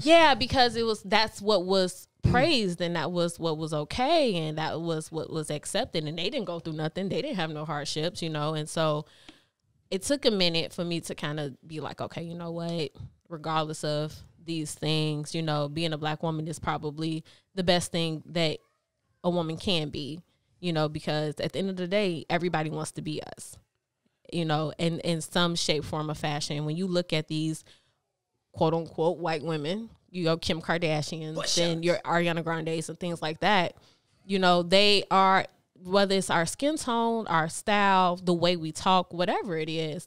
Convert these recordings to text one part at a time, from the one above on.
Yeah, because it was that's what was praised and that was what was okay and that was what was accepted and they didn't go through nothing. They didn't have no hardships, you know. And so it took a minute for me to kind of be like, okay, you know what? Regardless of these things, you know, being a black woman is probably the best thing that a woman can be, you know, because at the end of the day, everybody wants to be us, you know, in, in some shape, form, or fashion. When you look at these quote unquote white women, you know, Kim Kardashian, and your Ariana Grande's and things like that, you know, they are, whether it's our skin tone, our style, the way we talk, whatever it is,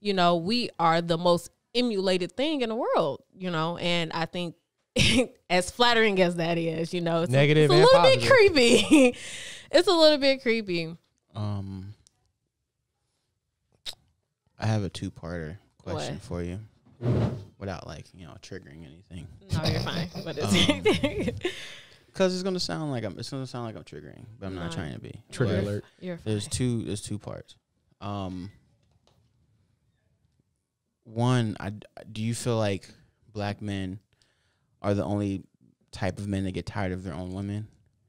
you know, we are the most emulated thing in the world, you know, and I think as flattering as that is, you know, it's, Negative it's a little positive. bit creepy. it's a little bit creepy. Um, I have a two-parter question What? for you, without like you know triggering anything, No, you're fine. But it's because it's gonna sound like I'm. It's gonna sound like I'm triggering, but I'm not No. trying to be. Trigger But alert. you're fine. There's two. There's two parts. Um, one, I do you feel like black men are the only type of men that get tired of their own women,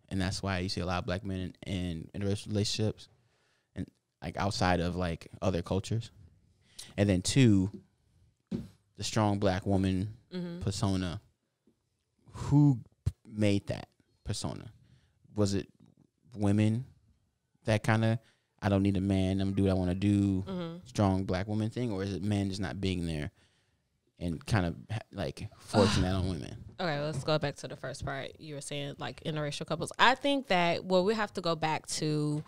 and that's why you see a lot of black men in, in interracial relationships, and like outside of like other cultures. And then two, the strong black woman Mhm. persona. Who made that persona? Was it women that kind of I don't need a man, I'm gonna do what I want to do, Mhm. strong black woman thing, or is it men just not being there and kind of like forcing that on women? Okay, let's go back to the first part. You were saying like interracial couples. I think that well, we have to go back to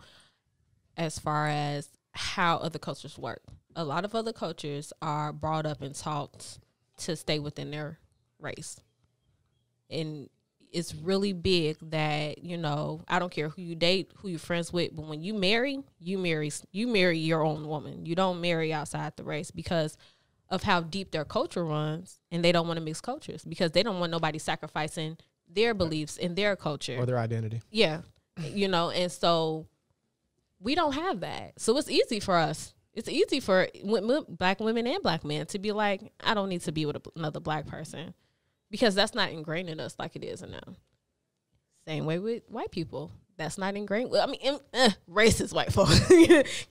as far as how other cultures work. A lot of other cultures are brought up and taught to stay within their race. And it's really big that, you know, I don't care who you date, who you're friends with, but when you marry, you marry you marry your own woman. You don't marry outside the race because of how deep their culture runs and they don't want to mix cultures because they don't want nobody sacrificing their beliefs in their culture. Or their identity. Yeah. You know, and so we don't have that. So it's easy for us. It's easy for black women and black men to be like, I don't need to be with another black person because that's not ingrained in us like it is in them. Same way with white people. That's not ingrained. Well, I mean, em- eh, racist white folks,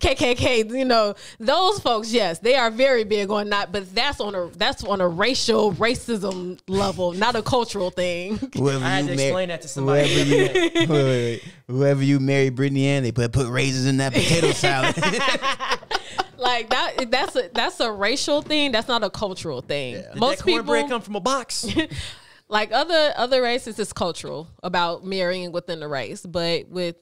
KKK. You know, those folks. Yes, they are very big on that, but that's on a that's on a racial racism level, not a cultural thing. Whoever I had you to mar- explain that to somebody. Whoever you, wait, wait, wait. whoever you marry Brittany Ann, they put put raisins in that potato salad. like that that's a that's a racial thing that's not a cultural thing Did most that cornbread people come from a box? Like other other races it's cultural about marrying within the race but with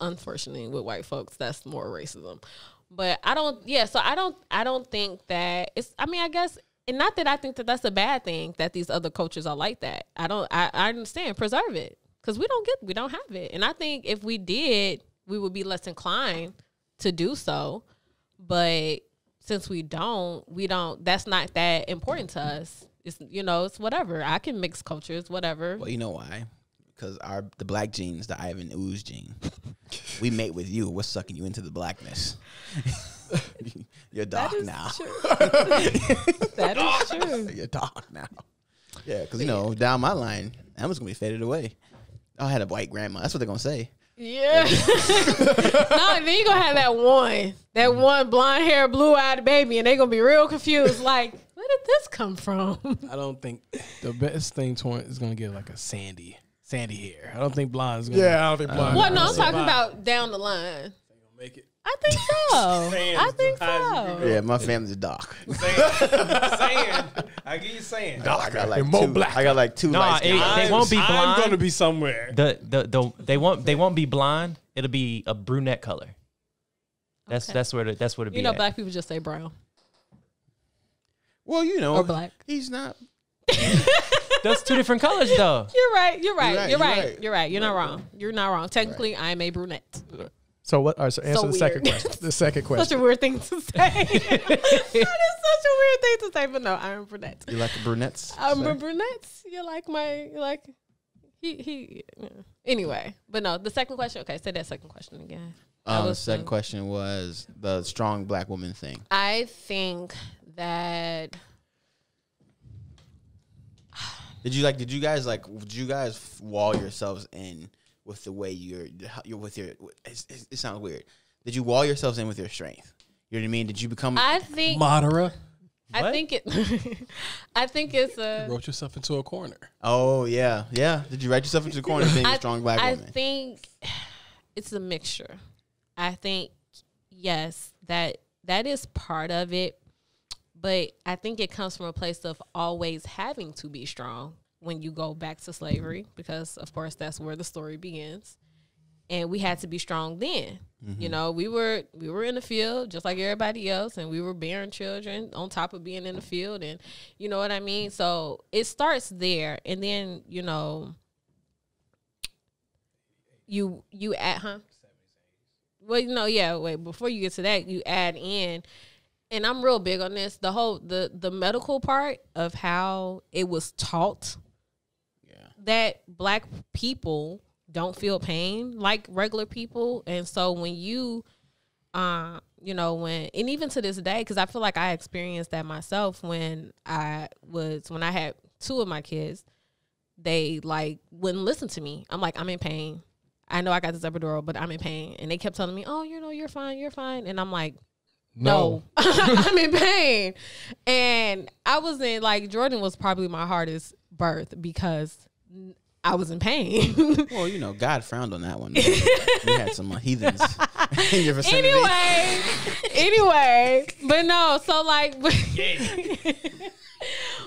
unfortunately with white folks that's more racism. But i don't yeah so i don't i don't think that it's i mean i guess and not that i think that that's a bad thing that these other cultures are like that. I don't i, I understand. Preserve it because we don't get we don't have it. And i think if we did we would be less inclined to do so. But since we don't we don't that's not that important to us it's you know it's whatever i can mix cultures whatever well, you know why? Because our the black genes, the Ivan Ooze gene, we mate with you. We're sucking you into the blackness. You're that dark is now. true that is true You're dark now. Yeah, because you know down my line, that was gonna be faded away. I had a white grandma. That's what they're gonna say. yeah no then you gonna have that one that one blonde hair blue eyed baby and they gonna be real confused like this come from I don't think the best thing Torrent is gonna get like a sandy, sandy hair. I don't think blonde is gonna. Yeah, I don't think blonde. well no i'm talking about down the line They gonna make it. i think so i think so Yeah, my family's dark. saying, I get you saying. I got like And more two. black. I got like two. Nah, light it- they won't be blind. I'm gonna be somewhere. The, the the they won't they won't be blind. It'll be a brunette color. That's Okay. that's where the, that's what it be. you know at. black people just say brown Well, you know, Or black. He's not. That's two different colors though. You're right. You're right. right, You're you're right. right. You're right. You're not wrong. You're not wrong. Technically, I'm a brunette. So what? All right, so answer the second question. The second question. Such a weird thing to say. that is such a weird thing to say, but no, I'm a brunette. You like the brunettes? I'm a brunette. You like my you like he he. yeah. Anyway, but no, the second question. Okay, say that second question again. Um, the second the- question was the strong black woman thing. I think that Did you like? Did you guys like? Did you guys wall yourselves in with the way you're? You're with your. It's, it's, it sounds weird. Did you wall yourselves in with your strength? You know what I mean? Did you become? I think Madara I What? think it. I think it's a. wrote yourself into a corner. oh yeah, yeah. Did you write yourself into a corner being a I, strong black I woman? I think it's a mixture. I think yes, that that is part of it, but I think it comes from a place of always having to be strong when you go back to slavery, because of course that's where the story begins. And we had to be strong then. You mm-hmm. know, we were we were in the field just like everybody else, and we were bearing children on top of being in the field, and you know what I mean. So it starts there, and then you know, you you add huh well you know yeah wait before you get to that you add in and i'm real big on this the whole the the medical part of how it was taught yeah. that black people don't feel pain like regular people. And so when you uh you know when and even to this day because i feel like i experienced that myself when i was when i had two of my kids they like wouldn't listen to me. I'm like i'm in pain. I know i got this epidural but i'm in pain. And they kept telling me oh you know you're fine you're fine. And i'm like no, I'm in pain. And I was in like Jordan was probably my hardest birth because I was in pain. Well, you know, God frowned on that one. you had some heathens in your vicinity. anyway, anyway, but no, so like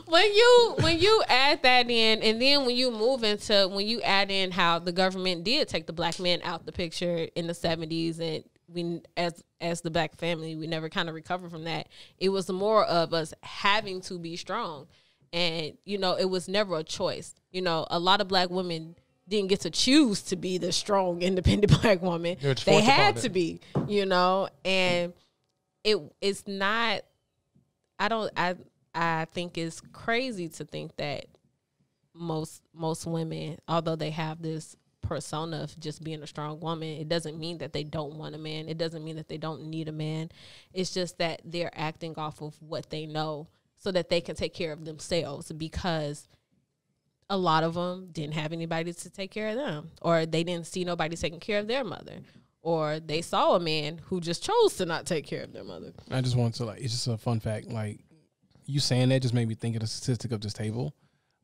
when you when you add that in, and then when you move into when you add in how the government did take the black men out the picture in the seventies, and we as as the black family, we never kind of recovered from that. It was more of us having to be strong, and you know, it was never a choice. You know, a lot of black women didn't get to choose to be the strong, independent black woman. They were just They forced had to be, you know, and it it's not. I don't. I I think it's crazy to think that most most women, although they have this persona of just being a strong woman, it doesn't mean that they don't want a man. It doesn't mean that they don't need a man. It's just that they're acting off of what they know so that they can take care of themselves because a lot of them didn't have anybody to take care of them or they didn't see nobody taking care of their mother or they saw a man who just chose to not take care of their mother. I just want to like it's just a fun fact. Like you saying that just made me think of the statistic of this table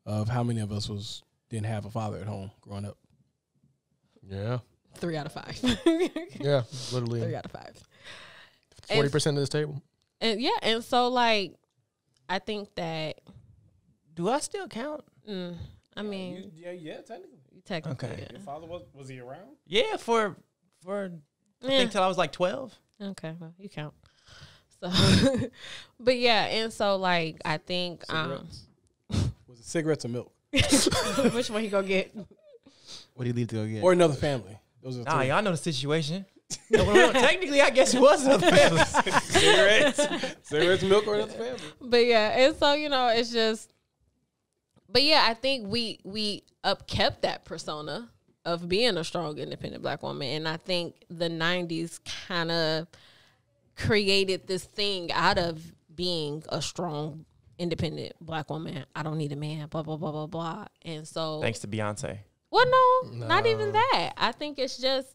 of how many of us was didn't have a father at home growing up. Yeah. 3 out of 5. Yeah. literally. 3 out of 5. forty percent of this table. And yeah, and so like I think that Do I still count? mm, I mean, yeah, yeah, technically. technically, Okay. yeah. Your father was was he around? Yeah, for for I think till I was like twelve. Okay, well, you count. So, but yeah, and so like I think um, Was it cigarettes or milk which one you gonna get? What do you leave to go get? or another family? Those are the Nah, three. y'all know the situation. No, well, well, technically, I guess it was another family. cigarettes, cigarettes, milk, or another family. But yeah, and so you know, it's just. But yeah, I think we we upkept that persona of being a strong, independent black woman, and I think the '90s kind of created this thing out of being a strong, independent black woman. I don't need a man. Blah blah blah blah blah. And so, Thanks to Beyonce. Well, no, not even that. I think it's just.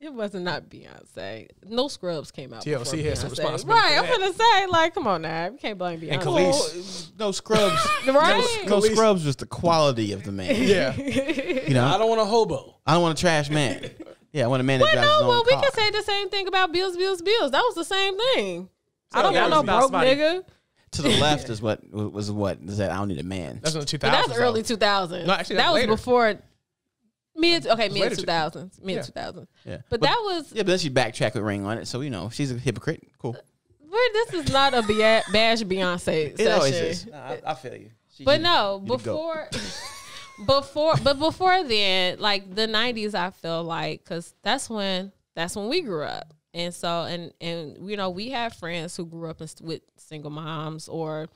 It wasn't not Beyonce. No Scrubs came out. TLC before has some Beyonce. responsibility Right, for I'm gonna say, like, come on now, you can't blame Beyonce. And Kelis. no scrubs. Right? No scrubs was the quality of the man. Yeah. You know, I don't want a hobo. I don't want a trash man. Yeah, I want a man that But drives no, his own well, we car. can say the same thing about Bills, Bills, Bills. That was the same thing. I don't want no was about broke nigga. To the left is what was what is that? I don't need a man. That's in the two But thousands. that's early 2000s. No, actually, that that's was later. before mid. Okay, mid later too. 2000s. Mid Yeah. 2000s. Yeah, But, that was. yeah, but then she backtracked with ring on it, so you know she's a hypocrite. Cool. Where this is not a Bea- bash Beyonce It always session. is. I, I feel you. She- But you- no, you the goat. before, before, but before then, like the '90s, I feel like because that's when that's when we grew up, and so and and you know we have friends who grew up in, with single moms or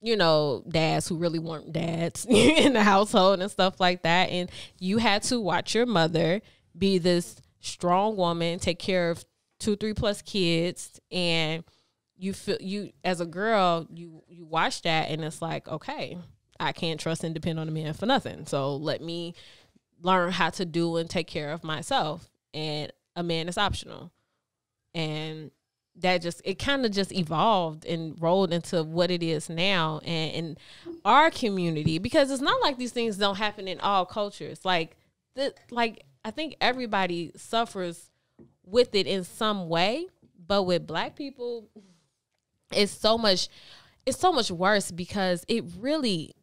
you know dads who really weren't dads in the household and stuff like that, and you had to watch your mother be this strong woman, take care of two, three plus kids, and you feel you as a girl you you watch that and it's like okay I can't trust and depend on a man for nothing. So let me learn how to do and take care of myself. And a man is optional. And that just it kind of just evolved and rolled into what it is now and in our community because it's not like these things don't happen in all cultures. Like the like i think everybody suffers with it in some way but with black people it's so much it's so much worse because it really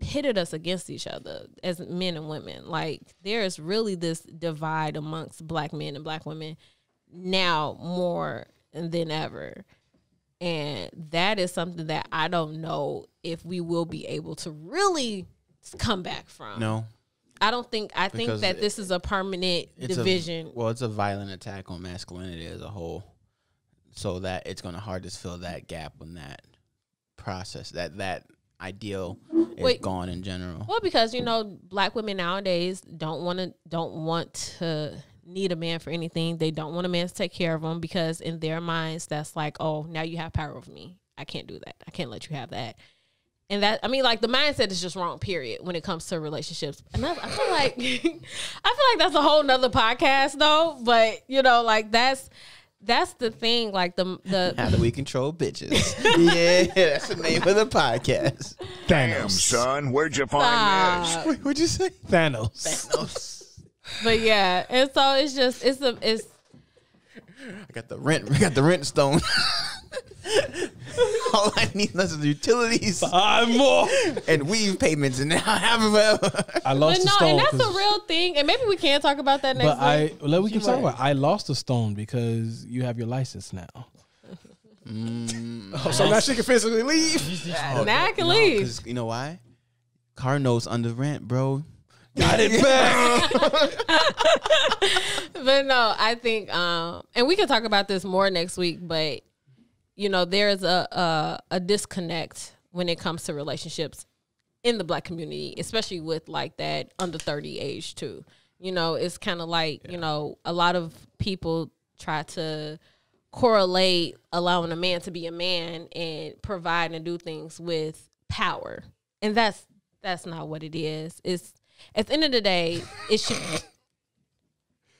pitted us against each other as men and women. Like there is really this divide amongst black men and black women now more than ever. And that is something that I don't know if we will be able to really come back from. No, I don't think I think Because that this is a permanent division. A, well, it's a violent attack on masculinity as a whole, so that it's going to hard to fill that gap in that process. That that ideal is Wait. gone in general. well, because you know, black women nowadays don't want to don't want to need a man for anything. They don't want a man to take care of them because in their minds that's like, "Oh, now you have power over me. I can't do that. I can't let you have that." And that I mean, like the mindset is just wrong. Period. When it comes to relationships, and I, I feel like I feel like that's a whole nother podcast, though. But you know, like that's that's the thing. Like the the How do we control bitches? yeah, that's the name of the podcast. Damn, Thanos. son, where'd you find this? Stop. Wait, what'd you say? Thanos. Thanos. But yeah, and so it's just it's a it's I got the rent. I got the rent stone. All I need is the utilities Five more. and weave payments, and now I have it forever. I but lost no, the stone. and that's a real thing. And maybe we can talk about that next But I week. let we keep talking about. I lost a stone because you have your license now. Oh, so now she can physically leave. Oh, now I can No, leave. 'cause you know why? Car notes under rent, bro. Got it back. But no, I think um and we can talk about this more next week, but you know, there's a a, a disconnect when it comes to relationships in the black community, especially with like that under 30 age too. You know, it's kind of like, you know, a lot of people try to correlate allowing a man to be a man and provide and do things with power. And that's that's not what it is. It's at the end of the day, it should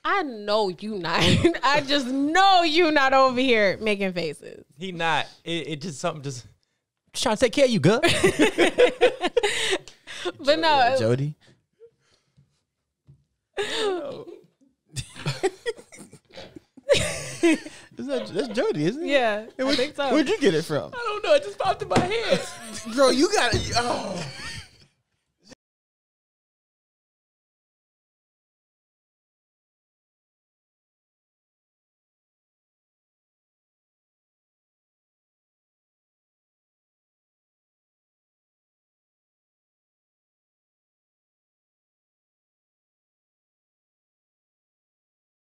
I know you not. I just know you not over here making faces. He not. It, it just something just. Just trying to take care of you, good. But no, Jody. Is that, that's Jody, isn't it? yeah, I think so. Where'd you get it from? I don't know. It just popped in my head. Bro, you got it. Oh.